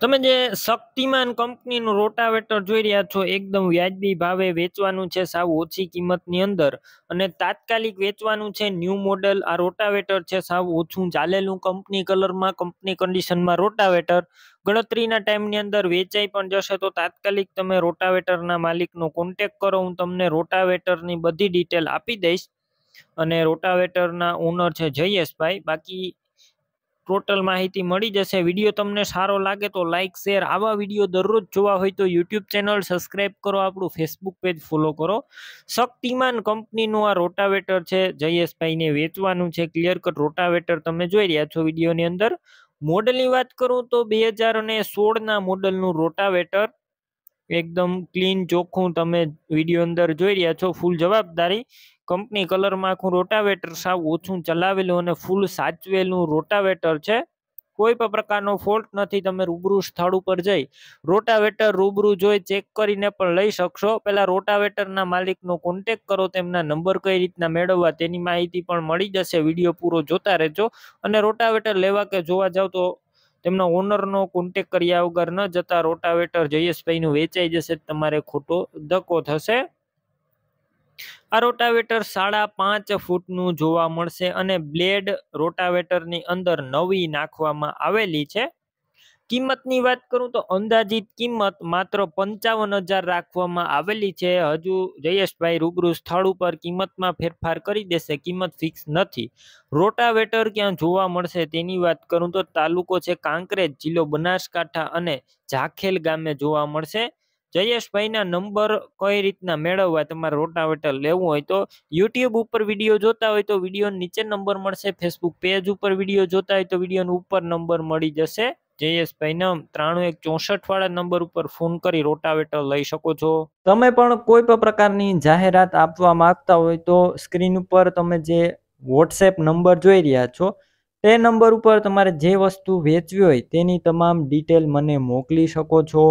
તમે જે શક્તિમાન કંપનીનું રોટાવેટર જોઈ રહ્યા છો, એકદમ વ્યાજબી ભાવે વેચવાનું છે સાવ ઓછી કિંમતની અંદર. અને તાત્કાલિક વેચવાનું છે ન્યૂ મોડલ આ રોટાવેટર છે, સાવ ઓછું ચાલેલું કંપની કલરમાં, કંપની કન્ડિશનમાં રોટાવેટર. ગણતરીના ટાઈમની અંદર વેચાઈ પણ જશે તો તાત્કાલિક તમે રોટાવેટરના માલિકનો કોન્ટેક કરો, હું તમને રોટાવેટરની બધી ડિટેલ આપી દઈશ. અને રોટાવેટરના ઓનર છે જયેશભાઈ. બાકી ટોટલ માહિતી મળી જશે. વીડિયો તમને સારો લાગે તો લાઇક શેર આવા વીડિયો દરરોજ જોવા હોય તો યુટ્યુબ ચેનલ સબસ્ક્રાઈબ કરો, આપણું ફેસબુક પેજ ફોલો કરો. શક્તિમાન કંપનીનું આ રોટાવેટર છે, જયેશભાઈને વેચવાનું છે. ક્લિયર કટ રોટાવેટર તમે જોઈ રહ્યા છો વિડીયોની અંદર. મોડલની વાત કરું તો બે હજાર અને સોળના મોડલનું રોટાવેટર એકદમ ક્લીન ચોખ્ખું તમે વીડિયો અંદર જોઈ રહ્યા છો ફૂલ જવાબદારી. કંપની કલરમાં આખું રોટાવેટર સાવ ઓછું ચલાવેલું અને ફૂલ સાચવેલું રોટાવેટર છે. કોઈ પણ પ્રકારનો ફોલ્ટ નથી, તમે રૂબરૂ સ્થળ ઉપર જઈ રોટાવેટર રૂબરૂ જોઈ ચેક કરીને પણ લઈ શકશો. પહેલાં રોટાવેટરના માલિકનો કોન્ટેક કરો, તેમના નંબર કઈ રીતના મેળવવા તેની માહિતી પણ મળી જશે. વીડિયો પૂરો જોતા રહેજો. અને રોટાવેટર લેવા કે જોવા જાવ તો તેમના ઓનરનો કોન્ટેક કર્યા વગર ન જતા રોટાવેટર જયેશભાઈનું વેચાઈ જશે તમારે ખોટો ધક્કો થશે. આ રોટાવેટર સાડા પાંચ ફૂટનું જોવા મળશે અને બ્લેડ રોટાવેટરની અંદર નવી નાખવામાં આવેલી છે. કિંમતની વાત કરું તો અંદાજિત કિંમત માત્ર પંચાવન હજાર રાખવામાં આવેલી છે. હજુ જયેશભાઈ રૂબરૂ સ્થળ ઉપર કિંમતમાં ફેરફાર કરી દેશે, કિંમત ફિક્સ નથી. રોટાવેટર ક્યાં જોવા મળશે તેની વાત કરું તો તાલુકો છે કાંકરેજ, જિલ્લો બનાસકાંઠા અને ઝાખેલ ગામે જોવા મળશે. જયેશભાઈના નંબર કઈ રીતના મેળવવા તમારે રોટાવેટર લેવું હોય તો યુટ્યુબ ઉપર વીડિયો જોતા હોય તો વીડિયો નીચે નંબર મળશે, ફેસબુક પેજ ઉપર વીડિયો જોતા હોય તો વીડિયો ઉપર નંબર મળી જશે. જયેશભાઈના ત્રાણું એક ચોસઠ વાળા નંબર ઉપર ફોન કરી રોટાવેટર લઈ શકો છો. તમે પણ કોઈ પણ પ્રકારની જાહેરાત આપવા માંગતા હોય તો સ્ક્રીન ઉપર તમે જે વોટ્સએપ નંબર જોઈ રહ્યા છો, તે નંબર ઉપર તમારે જે વસ્તુ વેચવી હોય તેની તમામ ડિટેલ મને મોકલી શકો છો.